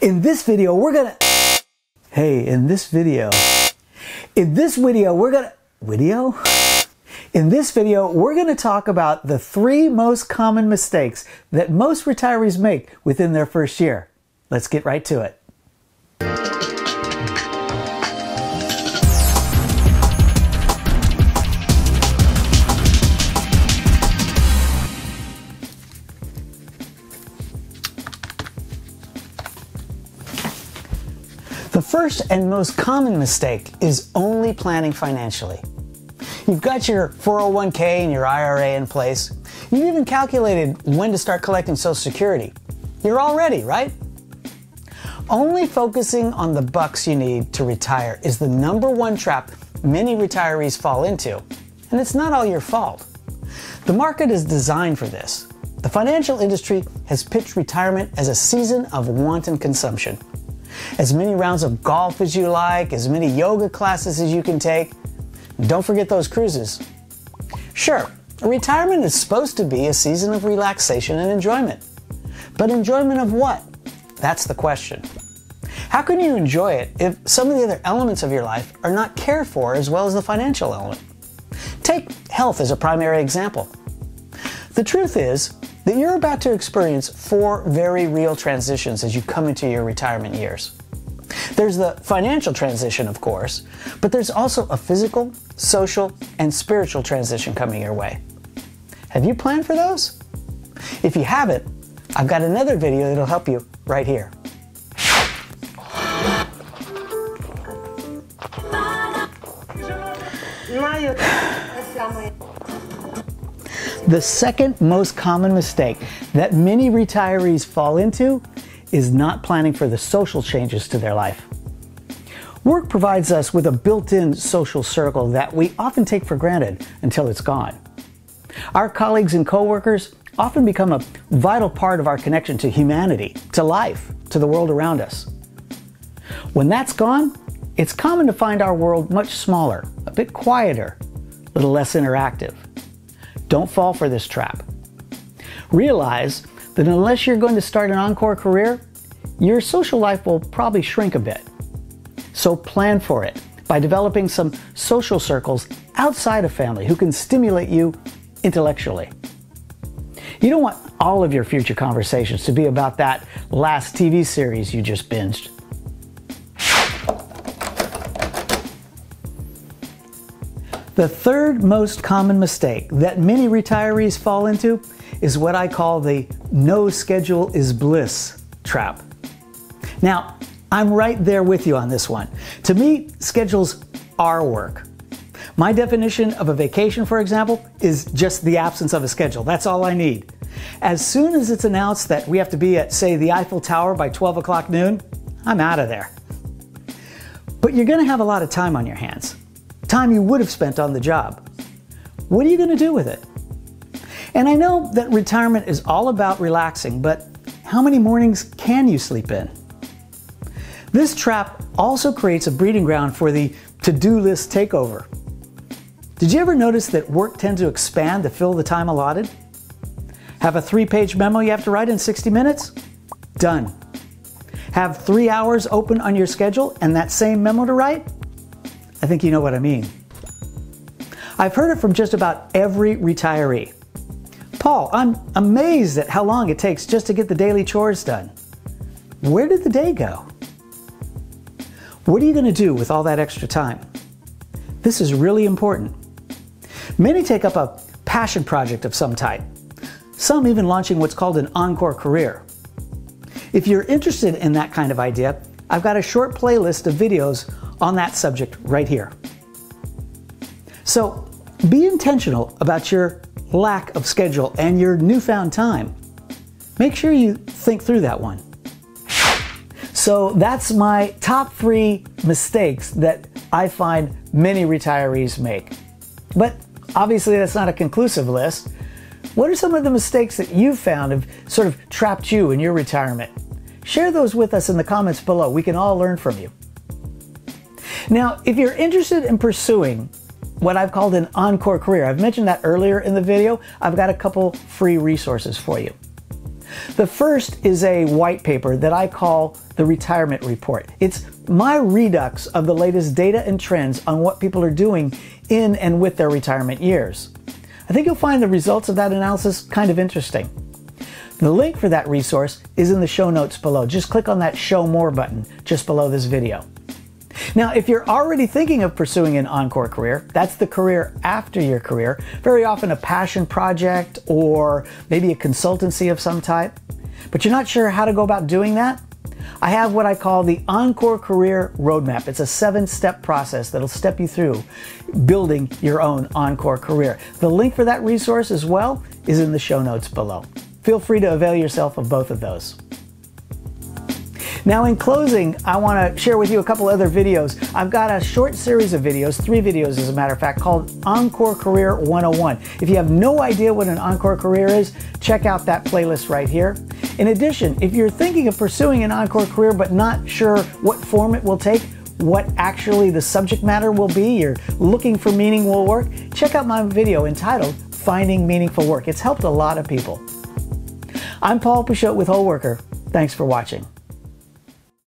In this video, we're gonna, hey, in this video, in this video, we're gonna, video? In this video, we're gonna talk about the three most common mistakes that most retirees make within their first year. Let's get right to it. The first and most common mistake is only planning financially. You've got your 401k and your IRA in place. You've even calculated when to start collecting Social Security. You're all ready, right? Only focusing on the bucks you need to retire is the number one trap many retirees fall into. And it's not all your fault. The market is designed for this. The financial industry has pitched retirement as a season of wanton consumption. As many rounds of golf as you like, as many yoga classes as you can take. Don't forget those cruises. Sure, retirement is supposed to be a season of relaxation and enjoyment. But enjoyment of what? That's the question. How can you enjoy it if some of the other elements of your life are not cared for as well as the financial element? Take health as a primary example. The truth is that you're about to experience four very real transitions as you come into your retirement years. There's the financial transition, of course, but there's also a physical, social, and spiritual transition coming your way. Have you planned for those? If you haven't, I've got another video that'll help you right here. The second most common mistake that many retirees fall into is not planning for the social changes to their life. Work provides us with a built in social circle that we often take for granted until it's gone. Our colleagues and coworkers often become a vital part of our connection to humanity, to life, to the world around us. When that's gone, it's common to find our world much smaller, a bit quieter, a little less interactive. Don't fall for this trap. Realize that unless you're going to start an encore career, your social life will probably shrink a bit. So plan for it by developing some social circles outside of family who can stimulate you intellectually. You don't want all of your future conversations to be about that last TV series you just binged. The third most common mistake that many retirees fall into is what I call the no schedule is bliss trap. Now, I'm right there with you on this one. To me, schedules are work. My definition of a vacation, for example, is just the absence of a schedule. That's all I need. As soon as it's announced that we have to be at, say, the Eiffel Tower by 12 o'clock noon, I'm out of there. But you're going to have a lot of time on your hands time you would have spent on the job. What are you going to do with it? And I know that retirement is all about relaxing, but how many mornings can you sleep in? This trap also creates a breeding ground for the to do list takeover. Did you ever notice that work tends to expand to fill the time allotted? Have a three page memo you have to write in 60 minutes? Done. Have three hours open on your schedule and that same memo to write? I think you know what I mean. I've heard it from just about every retiree. I'm amazed at how long it takes just to get the daily chores done. Where did the day go? What are you going to do with all that extra time? This is really important. Many take up a passion project of some type, some even launching what's called an encore career. If you're interested in that kind of idea, I've got a short playlist of videos on that subject right here. So be intentional about your lack of schedule and your newfound time. Make sure you think through that one. So that's my top three mistakes that I find many retirees make. But obviously, that's not a conclusive list. What are some of the mistakes that you've found have sort of trapped you in your retirement? Share those with us in the comments below. We can all learn from you. Now, if you're interested in pursuing what I've called an encore career, I've mentioned that earlier in the video, I've got a couple free resources for you. The first is a white paper that I call the Retirement Report. It's my redux of the latest data and trends on what people are doing in and with their retirement years. I think you'll find the results of that analysis kind of interesting. The link for that resource is in the show notes below. Just click on that Show More button just below this video. Now, if you're already thinking of pursuing an encore career, that's the career after your career, very often a passion project or maybe a consultancy of some type, but you're not sure how to go about doing that, I have what I call the Encore Career Roadmap. It's a seven step process that'll step you through building your own Encore career. The link for that resource as well is in the show notes below. Feel free to avail yourself of both of those. Now in closing, I want to share with you a couple other videos. I've got a short series of videos, three videos as a matter of fact, called Encore Career 101. If you have no idea what an Encore career is, check out that playlist right here. In addition, if you're thinking of pursuing an Encore career but not sure what form it will take, what actually the subject matter will be, you're looking for meaningful work, check out my video entitled Finding Meaningful Work. It's helped a lot of people. I'm Paul Peixoto with Whole Worker. Thanks for watching.